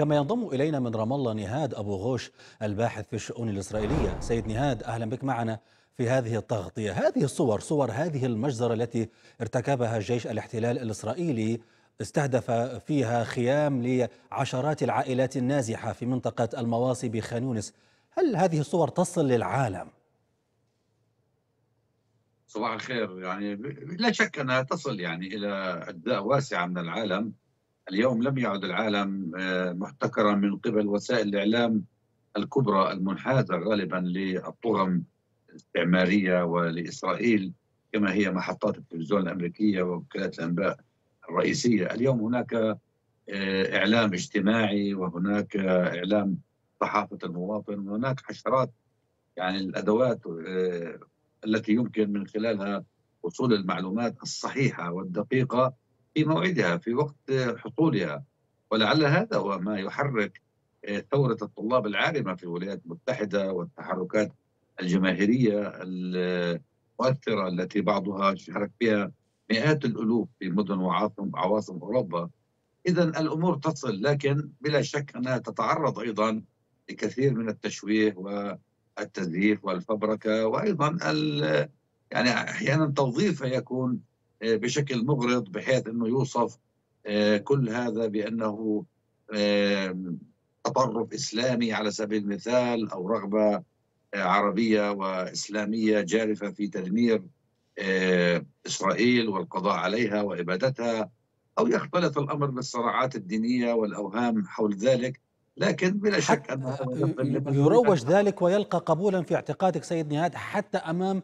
كما ينضم إلينا من رام الله نهاد أبو غوش الباحث في الشؤون الإسرائيلية. سيد نهاد أهلا بك معنا في هذه التغطية. هذه الصور صور هذه المجزرة التي ارتكبها جيش الاحتلال الإسرائيلي استهدف فيها خيام لعشرات العائلات النازحة في منطقة المواصي بخان يونس. هل هذه الصور تصل للعالم؟ صباح الخير. يعني لا شك أنها تصل يعني إلى أجزاء واسعة من العالم. اليوم لم يعد العالم آه، محتكرا من قبل وسائل الإعلام الكبرى المنحازة غالبا للطغم الاستعمارية ولإسرائيل كما هي محطات التلفزيون الأمريكية ووكالات الأنباء الرئيسية، اليوم هناك آه، إعلام اجتماعي وهناك إعلام صحافة المواطن وهناك عشرات يعني الأدوات آه، التي يمكن من خلالها وصول المعلومات الصحيحة والدقيقة في موعدها في وقت حصولها. ولعل هذا هو ما يحرك آه، ثورة الطلاب العارمة في الولايات المتحدة والتحركات الجماهيرية المؤثرة التي بعضها شارك فيها مئات الألوف في مدن وعاصم عواصم أوروبا. اذا الأمور تصل لكن بلا شك أنها تتعرض أيضا لكثير من التشويه والتزييف والفبركة وأيضا يعني أحيانا توظيفها يكون بشكل مغرض بحيث إنه يوصف آه، كل هذا بأنه تطرف إسلامي على سبيل المثال أو رغبة آه، عربية وإسلامية جارفة في تدمير إسرائيل والقضاء عليها وإبادتها أو يختلط الأمر بالصراعات الدينية والأوهام حول ذلك. لكن بلا شك أن يروج ذلك ويلقى قبولا في اعتقادك سيد نهاد حتى أمام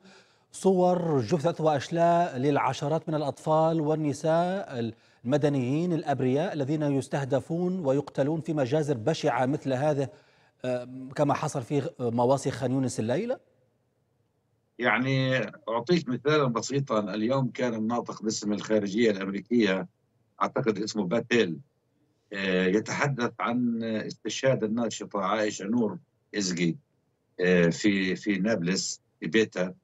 صور جثث وأشلاء للعشرات من الأطفال والنساء المدنيين الأبرياء الذين يستهدفون ويقتلون في مجازر بشعة مثل هذا كما حصل في مواصي خان يونس الليلة؟ يعني أعطيك مثالا بسيطا اليوم كان الناطق باسم الخارجية الأمريكية أعتقد اسمه باتيل آه، يتحدث عن استشهاد الناشطة عائشة نور ازقي آه، في في نابلس في بيتها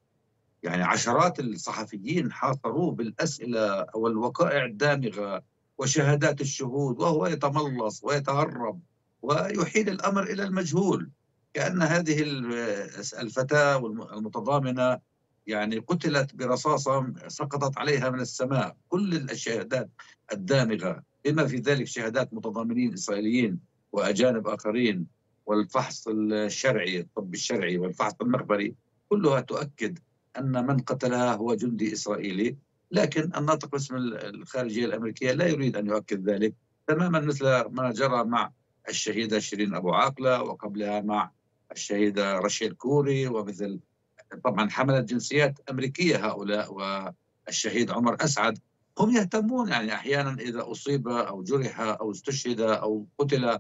يعني عشرات الصحفيين حاصروه بالأسئلة والوقائع الدامغة وشهادات الشهود وهو يتملص ويتهرب ويحيل الأمر إلى المجهول. كأن هذه الفتاة المتضامنة يعني قتلت برصاصة سقطت عليها من السماء. كل الشهادات الدامغة بما في ذلك شهادات متضامنين إسرائيليين وأجانب آخرين والفحص الشرعي الطب الشرعي والفحص المخبري كلها تؤكد أن من قتلها هو جندي إسرائيلي لكن الناطق باسم الخارجية الأمريكية لا يريد أن يؤكد ذلك تماما مثل ما جرى مع الشهيدة شيرين أبو عاقلة وقبلها مع الشهيدة رشيل كوري ومثل طبعا حملت جنسيات أمريكية هؤلاء والشهيد عمر أسعد. هم يهتمون يعني أحيانا إذا أصيب أو جرح أو استشهد أو قتل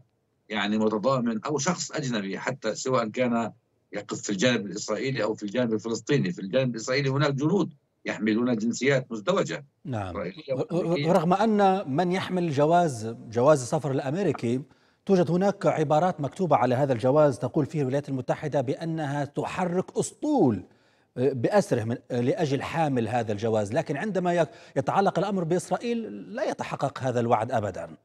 يعني متضامن أو شخص أجنبي حتى سواء كان يقف في الجانب الإسرائيلي أو في الجانب الفلسطيني، في الجانب الإسرائيلي هناك جنود يحملون جنسيات مزدوجة. نعم. رغم أن من يحمل جواز جواز السفر الأمريكي توجد هناك عبارات مكتوبة على هذا الجواز تقول فيه الولايات المتحدة بأنها تحرك أسطول آه، بأسره من لأجل حامل هذا الجواز. لكن عندما يتعلق الأمر بإسرائيل لا يتحقق هذا الوعد أبدا.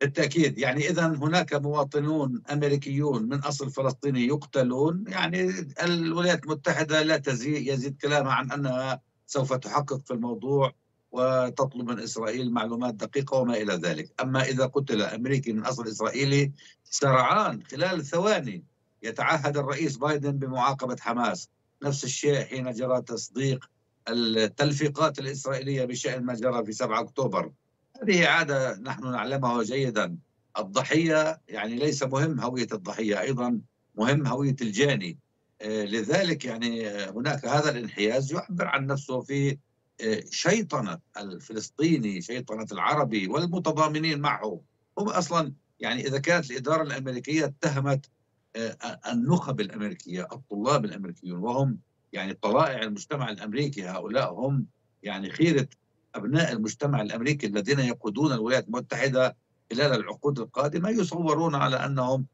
بالتاكيد يعني اذا هناك مواطنون أمريكيون من أصل فلسطيني يقتلون. يعني الولايات المتحدة لا تزيد يزيد كلامها عن أنها سوف تحقق في الموضوع وتطلب من إسرائيل معلومات دقيقة وما إلى ذلك، أما إذا قتل أمريكي من أصل إسرائيلي سرعان خلال ثواني يتعهد الرئيس بايدن بمعاقبة حماس، نفس الشيء حين جرى تصديق التلفيقات الإسرائيلية بشأن ما جرى في 7 أكتوبر. هذه عادة نحن نعلمها جيدا. الضحية يعني ليس مهم هوية الضحية أيضا مهم هوية الجاني. آه، لذلك يعني آه، هناك هذا الانحياز يعبر عن نفسه في آه، شيطنة الفلسطيني شيطنة العربي والمتضامنين معه. هم أصلا يعني إذا كانت الإدارة الأمريكية اتهمت النخب الأمريكية الطلاب الأمريكيون وهم يعني طلائع المجتمع الأمريكي هؤلاء هم يعني خيرة أبناء المجتمع الأمريكي الذين يقودون الولايات المتحدة خلال العقود القادمة يصورون على أنهم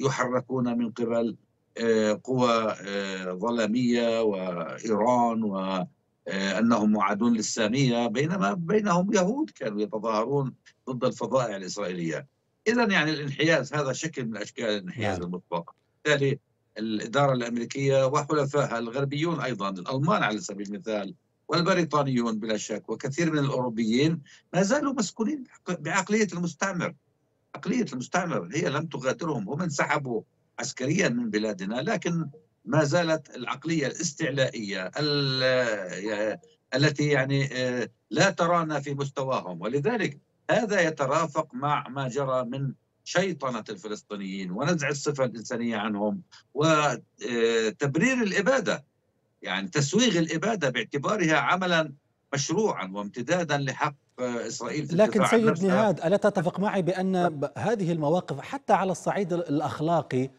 يحركون من قبل آه، قوى آه، ظلامية وإيران وأنهم معادون للسامية بينما بينهم يهود كانوا يتظاهرون ضد الفضائع الإسرائيلية. اذا يعني الانحياز هذا شكل من أشكال الانحياز نعم. المطلق. بالتالي الإدارة الأمريكية وحلفائها الغربيون أيضا الألمان على سبيل المثال والبريطانيون بلا شك وكثير من الأوروبيين ما زالوا مسكونين بعقلية المستعمر. عقلية المستعمر هي لم تغادرهم هم انسحبوا عسكريا من بلادنا لكن ما زالت العقلية الاستعلائية التي يعني آه، لا ترانا في مستواهم. ولذلك هذا يترافق مع ما جرى من شيطنة الفلسطينيين ونزع الصفة الإنسانية عنهم وتبرير آه، الإبادة. يعني تسويغ الإبادة باعتبارها عملا مشروعا وامتدادا لحق آه، إسرائيل في لكن سيد نهاد ألا تتفق معي بأن هذه المواقف حتى على الصعيد الأخلاقي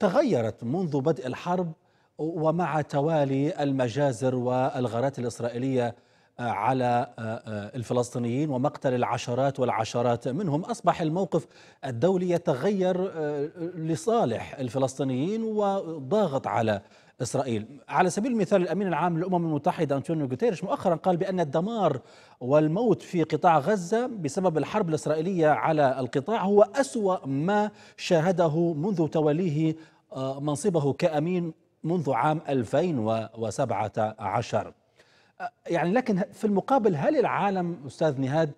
تغيرت منذ بدء الحرب ومع توالي المجازر والغارات الإسرائيلية على الفلسطينيين ومقتل العشرات والعشرات منهم. أصبح الموقف الدولي يتغير لصالح الفلسطينيين وضاغط على إسرائيل. على سبيل المثال الأمين العام للأمم المتحدة أنطونيو غوتيريش مؤخرا قال بأن الدمار والموت في قطاع غزة بسبب الحرب الإسرائيلية على القطاع هو أسوأ ما شاهده منذ توليه منصبه كأمين منذ عام 2017 يعني لكن في المقابل هل العالم أستاذ نهاد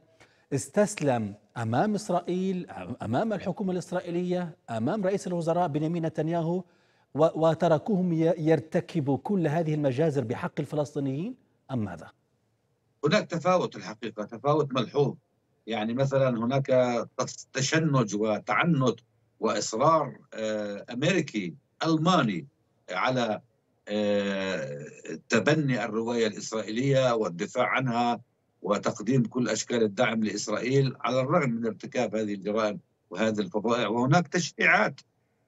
استسلم أمام إسرائيل أمام الحكومة الإسرائيلية أمام رئيس الوزراء بنيامين نتنياهو؟ وتركوهم يرتكبوا كل هذه المجازر بحق الفلسطينيين أم ماذا؟ هناك تفاوت الحقيقة تفاوت ملحوظ يعني مثلا هناك تشنج وتعنت وإصرار آه، أمريكي ألماني على آه، تبني الرواية الإسرائيلية والدفاع عنها وتقديم كل أشكال الدعم لإسرائيل على الرغم من ارتكاب هذه الجرائم وهذه الفظائع وهناك تشريعات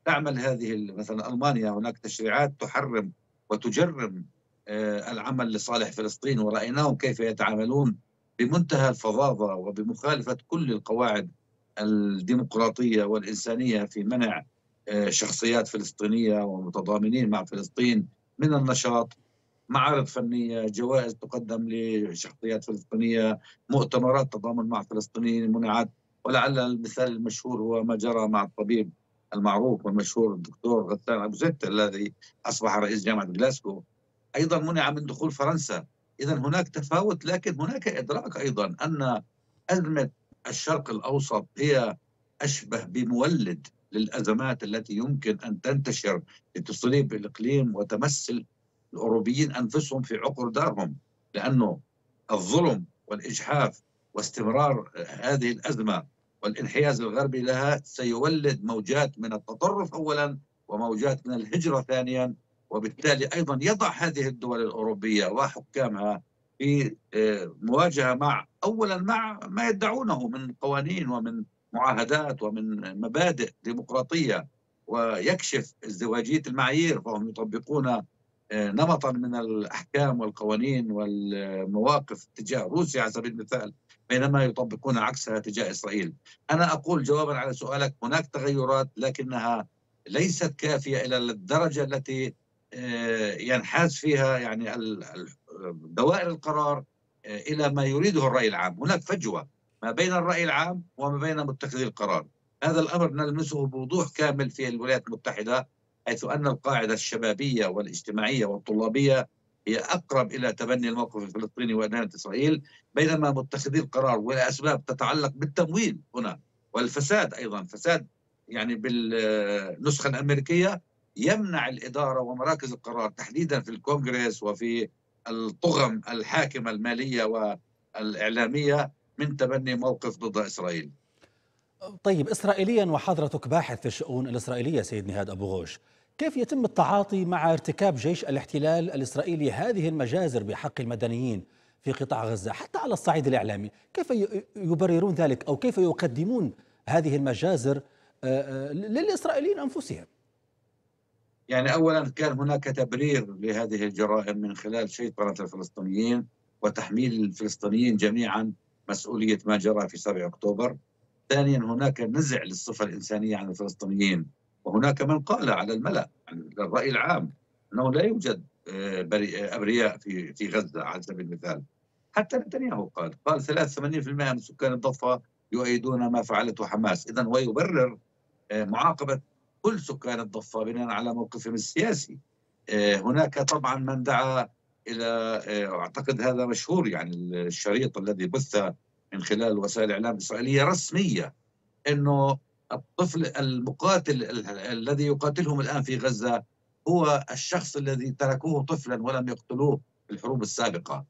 تعمل هذه مثلا ألمانيا هناك تشريعات تحرم وتجرم آه، العمل لصالح فلسطين ورأيناهم كيف يتعاملون بمنتهى الفظاظة وبمخالفة كل القواعد الديمقراطية والإنسانية في منع آه، شخصيات فلسطينية ومتضامنين مع فلسطين من النشاط. معارض فنية جوائز تقدم لشخصيات فلسطينية مؤتمرات تضامن مع فلسطينيين منعت ولعل المثال المشهور هو ما جرى مع الطبيب المعروف والمشهور الدكتور غسان أبو زيت الذي أصبح رئيس جامعة جلاسكو أيضا منع من دخول فرنسا. إذا هناك تفاوت لكن هناك إدراك أيضا أن أزمة الشرق الأوسط هي أشبه بمولد للأزمات التي يمكن أن تنتشر لتصيب الإقليم وتمثل الأوروبيين أنفسهم في عقر دارهم لأنه الظلم والإجحاف واستمرار هذه الأزمة والانحياز الغربي لها سيولد موجات من التطرف أولا وموجات من الهجرة ثانيا وبالتالي أيضا يضع هذه الدول الأوروبية وحكامها في آه، مواجهة مع أولا مع ما يدعونه من قوانين ومن معاهدات ومن مبادئ ديمقراطية ويكشف ازدواجية المعايير فهم يطبقون آه، نمطا من الأحكام والقوانين والمواقف تجاه روسيا على سبيل المثال. بينما يطبقون عكسها تجاه إسرائيل. أنا أقول جوابا على سؤالك هناك تغيرات لكنها ليست كافية إلى الدرجة التي آه، ينحاز فيها يعني دوائر القرار آه، إلى ما يريده الرأي العام. هناك فجوة ما بين الرأي العام وما بين متخذي القرار. هذا الأمر نلمسه بوضوح كامل في الولايات المتحدة حيث أن القاعدة الشبابية والاجتماعية والطلابية هي أقرب إلى تبني الموقف الفلسطيني وإدانة إسرائيل بينما متخذي القرار ولأسباب تتعلق بالتمويل هنا والفساد أيضا فساد يعني بالنسخة الأمريكية يمنع الإدارة ومراكز القرار تحديدا في الكونغرس وفي الطغم الحاكمة المالية والإعلامية من تبني موقف ضد إسرائيل. طيب إسرائيليا وحضرتك باحث في الشؤون الإسرائيلية سيد نهاد أبو غوش. كيف يتم التعاطي مع ارتكاب جيش الاحتلال الإسرائيلي هذه المجازر بحق المدنيين في قطاع غزة؟ حتى على الصعيد الإعلامي كيف يبررون ذلك أو كيف يقدمون هذه المجازر آه، آه، للإسرائيليين أنفسهم؟ يعني أولا كان هناك تبرير لهذه الجرائم من خلال شيطنة الفلسطينيين وتحميل الفلسطينيين جميعا مسؤولية ما جرى في 7 أكتوبر. ثانيا هناك نزع للصفة الإنسانية عن الفلسطينيين. وهناك من قال على الملأ للرأي العام أنه لا يوجد آه، آه، أبرياء في في غزة على سبيل المثال. حتى نتنياهو قال قال 83% من سكان الضفة يؤيدون ما فعلته حماس. إذا ويبرر آه، معاقبة كل سكان الضفة بناء على موقفهم السياسي. هناك طبعا من دعا إلى أعتقد هذا مشهور يعني الشريط الذي بث من خلال وسائل الإعلام الإسرائيلية رسمية أنه الطفل المقاتل الذي يقاتلهم الآن في غزة هو الشخص الذي تركوه طفلا ولم يقتلوه في الحروب السابقة.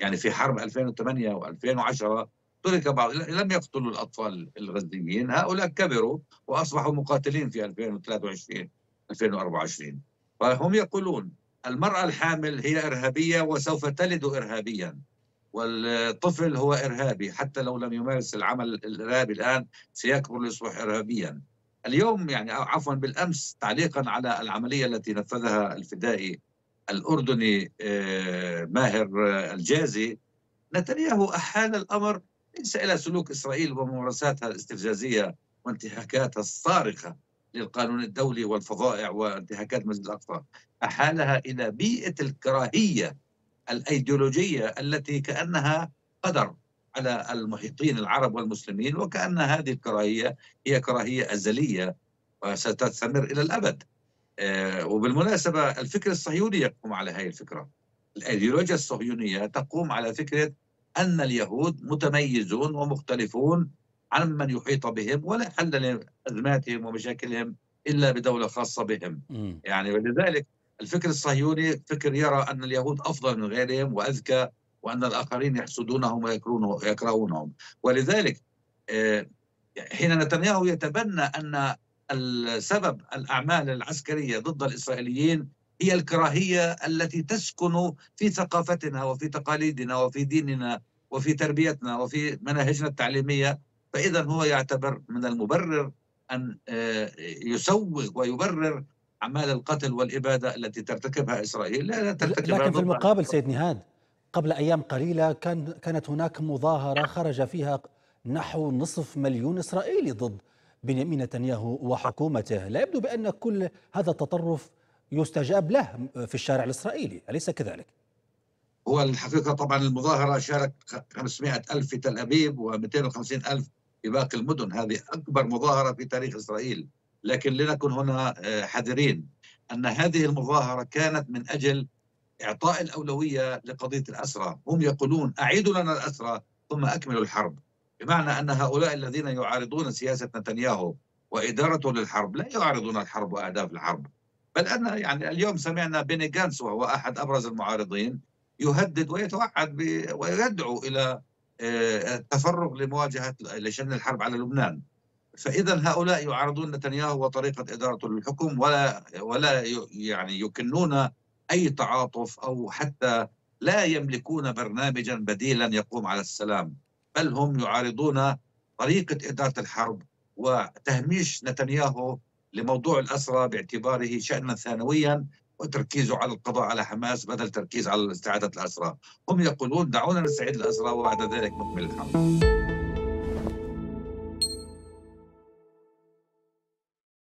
يعني في حرب 2008 و2010 ترك بعض لم يقتلوا الأطفال الغزيين. هؤلاء كبروا وأصبحوا مقاتلين في 2023 2024 فهم يقولون المرأة الحامل هي إرهابية وسوف تلد إرهابيا. والطفل هو إرهابي حتى لو لم يمارس العمل الإرهابي الآن سيكبر ليصبح إرهابيا. اليوم يعني عفوا بالأمس تعليقا على العملية التي نفذها الفدائي الأردني آه، ماهر الجازي. نتنياهو أحال الأمر ليس إلى سلوك إسرائيل وممارساتها الاستفزازية وانتهاكاتها الصارخة للقانون الدولي والفظائع وانتهاكات مسجد الأقصى. أحالها إلى بيئة الكراهية الأيديولوجية التي كأنها قدر على المحيطين العرب والمسلمين وكأن هذه الكراهية هي كراهية أزلية وستستمر إلى الأبد. آه، وبالمناسبة الفكر الصهيوني يقوم على هذه الفكرة. الأيديولوجيا الصهيونية تقوم على فكرة أن اليهود متميزون ومختلفون عن من يحيط بهم ولا حل لأزماتهم ومشاكلهم إلا بدولة خاصة بهم. يعني ولذلك الفكر الصهيوني فكر يرى أن اليهود أفضل من غيرهم وأذكى وأن الآخرين يحسدونهم ويكرهونهم. ولذلك آه، حين نتنياهو يتبنى أن السبب الأعمال العسكرية ضد الإسرائيليين هي الكراهية التي تسكن في ثقافتنا وفي تقاليدنا وفي ديننا وفي تربيتنا وفي مناهجنا التعليمية. فإذا هو يعتبر من المبرر أن آه، يسوغ ويبرر أعمال القتل والإبادة التي ترتكبها إسرائيل. لا ترتكبها لكن في المقابل سيد نهاد قبل أيام قليلة كان كانت هناك مظاهرة خرج فيها نحو نصف مليون إسرائيلي ضد بنيامين نتنياهو وحكومته. لا يبدو بأن كل هذا التطرف يستجاب له في الشارع الإسرائيلي. أليس كذلك؟ هو الحقيقة طبعا المظاهرة شارك 500 ألف في تل أبيب و250 ألف في باقي المدن. هذه أكبر مظاهرة في تاريخ إسرائيل. لكن لنكن هنا آه، حذرين أن هذه المظاهرة كانت من أجل إعطاء الأولوية لقضية الأسرى. هم يقولون أعيدوا لنا الأسرى ثم أكملوا الحرب. بمعنى أن هؤلاء الذين يعارضون سياسة نتنياهو وإدارته للحرب لا يعارضون الحرب وأهداف الحرب. بل أن يعني اليوم سمعنا بيني جانس وهو أحد أبرز المعارضين يهدد ويتوعد ويدعو إلى آه، التفرغ لمواجهة لشن الحرب على لبنان. فإذا هؤلاء يعارضون نتنياهو وطريقة إدارته للحكم ولا ولا يعني يكنون أي تعاطف أو حتى لا يملكون برنامجا بديلا يقوم على السلام بل هم يعارضون طريقة إدارة الحرب وتهميش نتنياهو لموضوع الأسرى باعتباره شأنا ثانويا وتركيزه على القضاء على حماس بدل تركيز على استعادة الأسرى. هم يقولون دعونا نستعيد الأسرى وبعد ذلك نكمل الحرب.